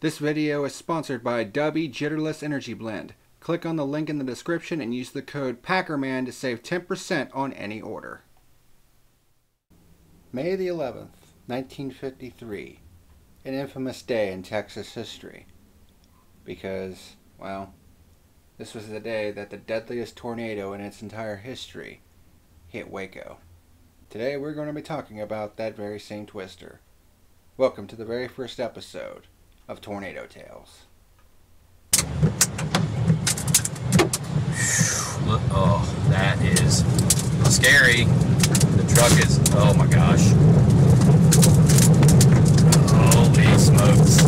This video is sponsored by Dubby Jitterless Energy Blend. Click on the link in the description and use the code PACKERMAN to save 10% on any order. May the 11th, 1953. An infamous day in Texas history. Because, well, this was the day that the deadliest tornado in its entire history hit Waco. Today we're going to be talking about that very same twister. Welcome to the very first episode of Tornado Tales. Uh, oh, that is scary. The truck is, oh my gosh. Holy smokes.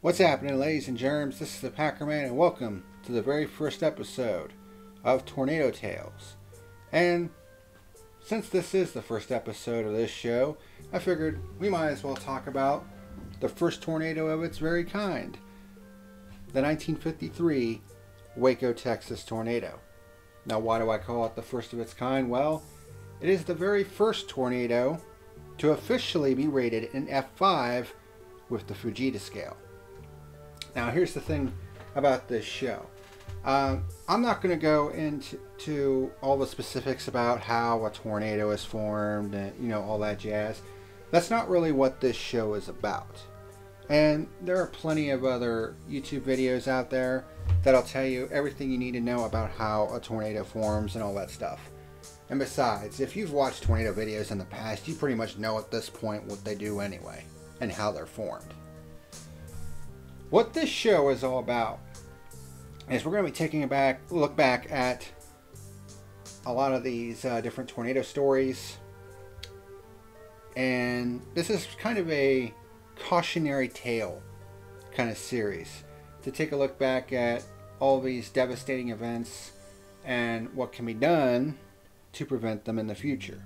What's happening, ladies and germs? This is the Packerman, and welcome to the very first episode of Tornado Tales. And since this is the first episode of this show, I figured we might as well talk about the first tornado of its very kind the 1953 Waco, Texas tornado. Now, why do I call it the first of its kind? Well, it is the very first tornado to officially be rated an F5 with the Fujita scale. Now, here's the thing about this show. Um, I'm not going to go into to all the specifics about how a tornado is formed and you know all that jazz. That's not really what this show is about. And there are plenty of other YouTube videos out there that'll tell you everything you need to know about how a tornado forms and all that stuff. And besides, if you've watched tornado videos in the past, you pretty much know at this point what they do anyway and how they're formed. What this show is all about is we're going to be taking a back look back at a lot of these uh, different tornado stories, and this is kind of a cautionary tale kind of series to take a look back at all these devastating events and what can be done to prevent them in the future.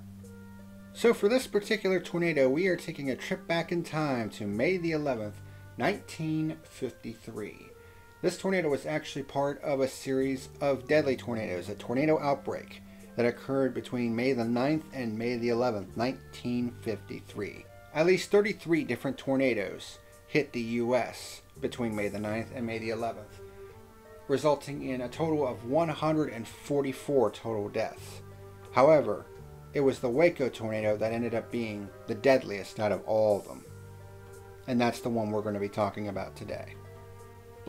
So for this particular tornado, we are taking a trip back in time to May the 11th, 1953. This tornado was actually part of a series of deadly tornadoes, a tornado outbreak that occurred between May the 9th and May the 11th, 1953. At least 33 different tornadoes hit the U.S. between May the 9th and May the 11th, resulting in a total of 144 total deaths. However, it was the Waco tornado that ended up being the deadliest out of all of them. And that's the one we're going to be talking about today.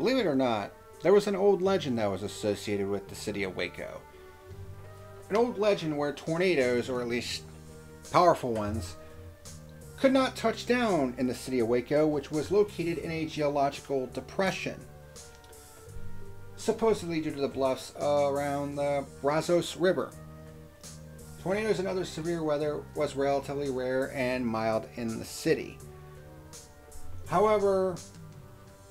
Believe it or not, there was an old legend that was associated with the city of Waco. An old legend where tornadoes, or at least powerful ones, could not touch down in the city of Waco, which was located in a geological depression. Supposedly due to the bluffs around the Brazos River. Tornadoes and other severe weather was relatively rare and mild in the city. However,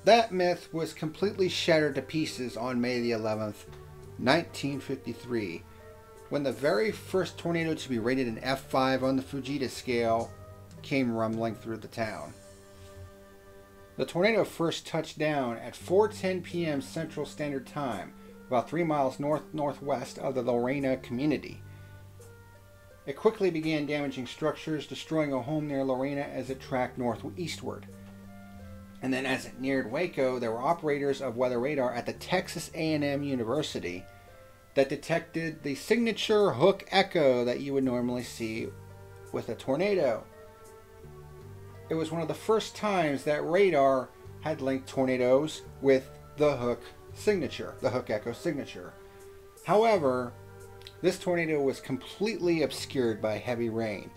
that myth was completely shattered to pieces on May the 11th, 1953, when the very first tornado to be rated an F5 on the Fujita scale came rumbling through the town. The tornado first touched down at 4:10 p.m. Central Standard Time, about 3 miles north-northwest of the Lorena community. It quickly began damaging structures, destroying a home near Lorena as it tracked northeastward. And then as it neared Waco, there were operators of weather radar at the Texas A&M University that detected the signature hook echo that you would normally see with a tornado. It was one of the first times that radar had linked tornadoes with the hook signature, the hook echo signature. However, this tornado was completely obscured by heavy rain,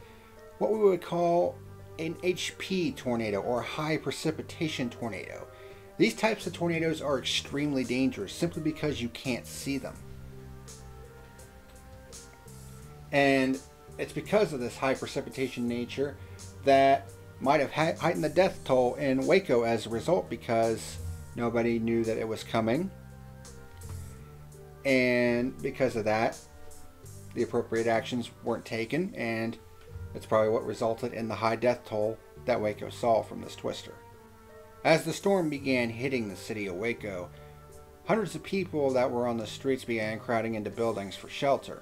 what we would call an HP tornado or high precipitation tornado. These types of tornadoes are extremely dangerous simply because you can't see them. And it's because of this high precipitation nature that might have heightened the death toll in Waco as a result because nobody knew that it was coming. And because of that, the appropriate actions weren't taken, and it's probably what resulted in the high death toll that Waco saw from this twister. As the storm began hitting the city of Waco, hundreds of people that were on the streets began crowding into buildings for shelter.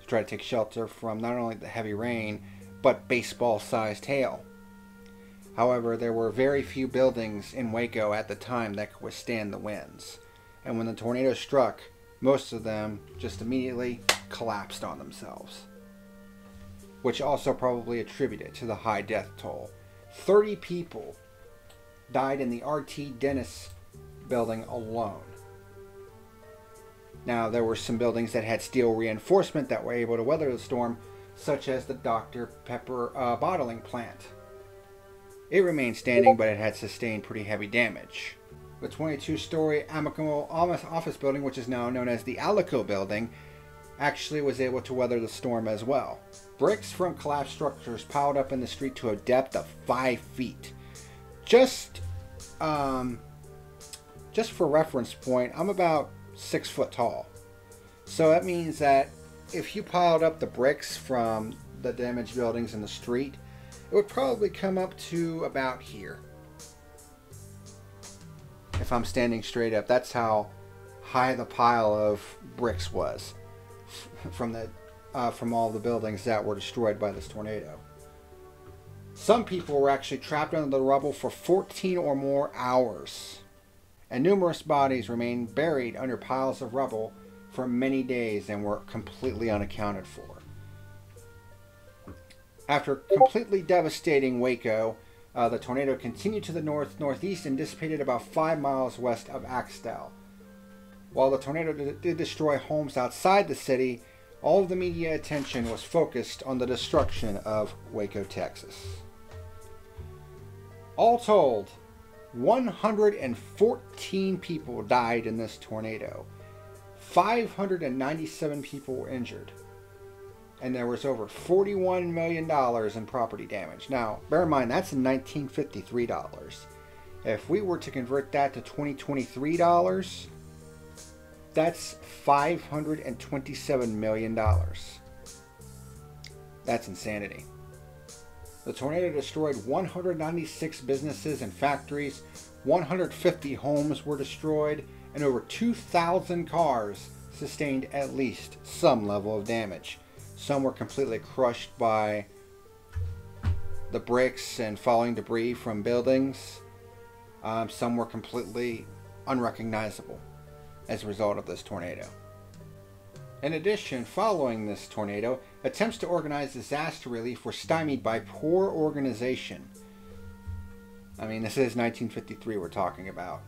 to try to take shelter from not only the heavy rain, but baseball sized hail. However, there were very few buildings in Waco at the time that could withstand the winds. And when the tornado struck, most of them just immediately collapsed on themselves. Which also probably attributed to the high death toll. 30 people died in the RT Dennis building alone. Now, there were some buildings that had steel reinforcement that were able to weather the storm, such as the Dr. Pepper uh, bottling plant. It remained standing, but it had sustained pretty heavy damage. The 22 story Amico office building, which is now known as the Alico building, actually was able to weather the storm as well. Bricks from collapsed structures piled up in the street to a depth of 5 feet. Just, um, just for reference point, I'm about 6 foot tall. So that means that if you piled up the bricks from the damaged buildings in the street, it would probably come up to about here. If I'm standing straight up, that's how high the pile of bricks was from the uh, from all the buildings that were destroyed by this tornado. Some people were actually trapped under the rubble for 14 or more hours, and numerous bodies remained buried under piles of rubble for many days and were completely unaccounted for. After completely devastating Waco, uh, the tornado continued to the north northeast and dissipated about five miles west of Axtell. While the tornado did destroy homes outside the city, all of the media attention was focused on the destruction of Waco, Texas. All told, 114 people died in this tornado. 597 people were injured. And there was over $41 million in property damage. Now, bear in mind, that's in 1953 dollars. If we were to convert that to 2023 dollars, that's $527 million. That's insanity. The tornado destroyed 196 businesses and factories, 150 homes were destroyed, and over 2,000 cars sustained at least some level of damage. Some were completely crushed by the bricks and falling debris from buildings. Um, some were completely unrecognizable as a result of this tornado. In addition, following this tornado, attempts to organize disaster relief were stymied by poor organization. I mean, this is 1953 we're talking about.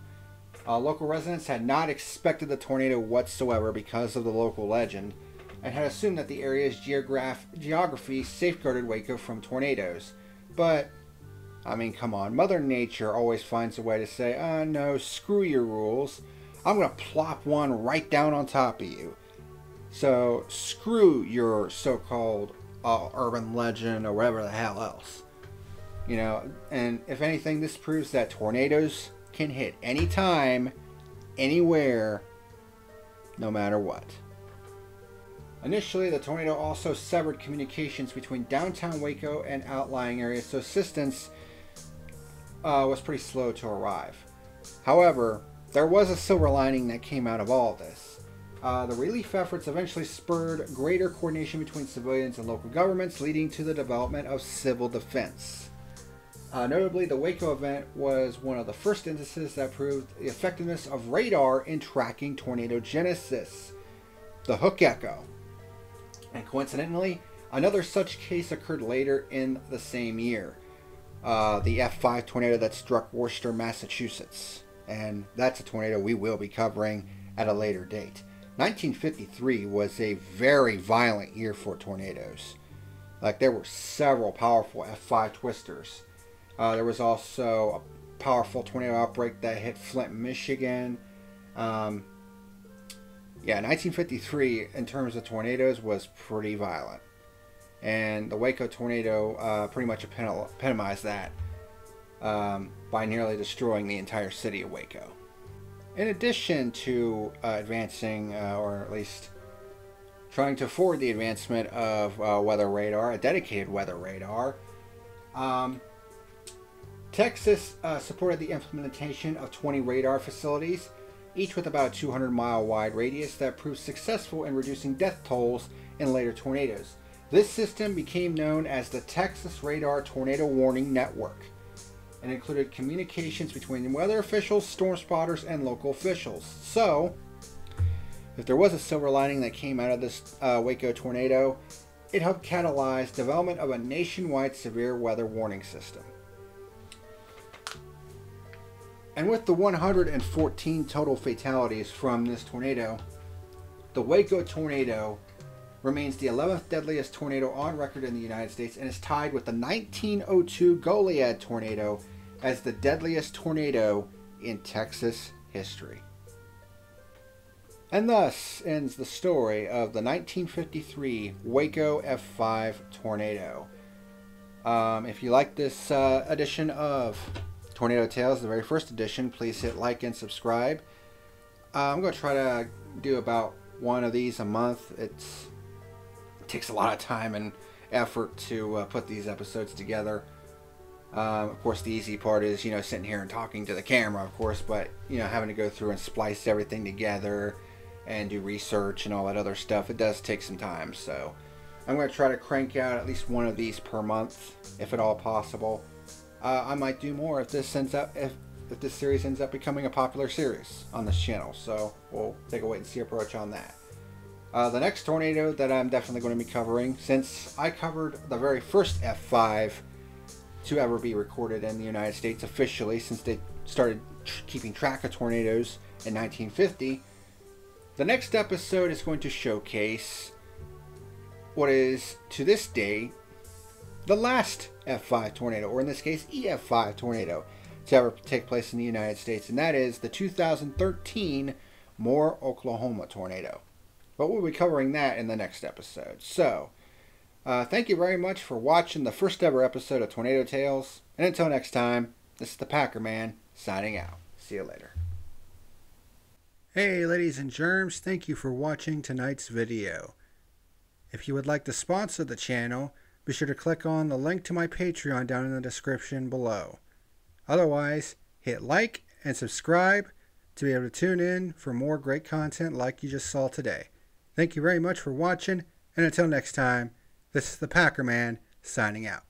Uh, local residents had not expected the tornado whatsoever because of the local legend and had assumed that the area's geograph- geography safeguarded Waco from tornadoes. But, I mean, come on, Mother Nature always finds a way to say, uh, no, screw your rules. I'm going to plop one right down on top of you. So screw your so-called uh, urban legend or whatever the hell else. You know, and if anything, this proves that tornadoes can hit anytime, anywhere, no matter what. Initially, the tornado also severed communications between downtown Waco and outlying areas, so assistance uh, was pretty slow to arrive. However, there was a silver lining that came out of all this. Uh, the relief efforts eventually spurred greater coordination between civilians and local governments, leading to the development of civil defense. Uh, notably, the Waco event was one of the first instances that proved the effectiveness of radar in tracking tornado genesis, the Hook Echo. And coincidentally, another such case occurred later in the same year, uh, the F5 tornado that struck Worcester, Massachusetts and that's a tornado we will be covering at a later date. 1953 was a very violent year for tornadoes. Like there were several powerful F5 twisters. Uh, there was also a powerful tornado outbreak that hit Flint, Michigan. Um, yeah, 1953 in terms of tornadoes was pretty violent, and the Waco tornado uh, pretty much epitomized that um, by nearly destroying the entire city of Waco. In addition to uh, advancing, uh, or at least trying to forward the advancement of uh, weather radar, a dedicated weather radar, um, Texas uh, supported the implementation of 20 radar facilities, each with about 200 mile wide radius that proved successful in reducing death tolls in later tornadoes. This system became known as the Texas Radar Tornado Warning Network and included communications between weather officials, storm spotters, and local officials. So, if there was a silver lining that came out of this uh, Waco tornado, it helped catalyze development of a nationwide severe weather warning system. And with the 114 total fatalities from this tornado, the Waco tornado remains the 11th deadliest tornado on record in the United States and is tied with the 1902 Goliad tornado as the deadliest tornado in Texas history. And thus ends the story of the 1953 Waco F5 tornado. Um, if you like this uh, edition of Tornado Tales, the very first edition, please hit like and subscribe. Uh, I'm going to try to do about one of these a month. It's, it takes a lot of time and effort to uh, put these episodes together. Um, of course, the easy part is, you know, sitting here and talking to the camera, of course, but, you know, having to go through and splice everything together and do research and all that other stuff, it does take some time. So I'm going to try to crank out at least one of these per month, if at all possible. Uh, I might do more if this ends up if if this series ends up becoming a popular series on this channel. So we'll take a wait and see approach on that. Uh, the next tornado that I'm definitely going to be covering, since I covered the very first F5 to ever be recorded in the United States officially, since they started tr- keeping track of tornadoes in 1950, the next episode is going to showcase what is, to this day, the last F5 tornado, or in this case, EF5 tornado, to ever take place in the United States, and that is the 2013 Moore, Oklahoma tornado. But we'll be covering that in the next episode. So, uh, thank you very much for watching the first ever episode of Tornado Tales, and until next time, this is the Packer Man signing out. See you later. Hey, ladies and germs, thank you for watching tonight's video. If you would like to sponsor the channel, be sure to click on the link to my Patreon down in the description below. Otherwise, hit like and subscribe to be able to tune in for more great content like you just saw today. Thank you very much for watching, and until next time, this is the Packer Man signing out.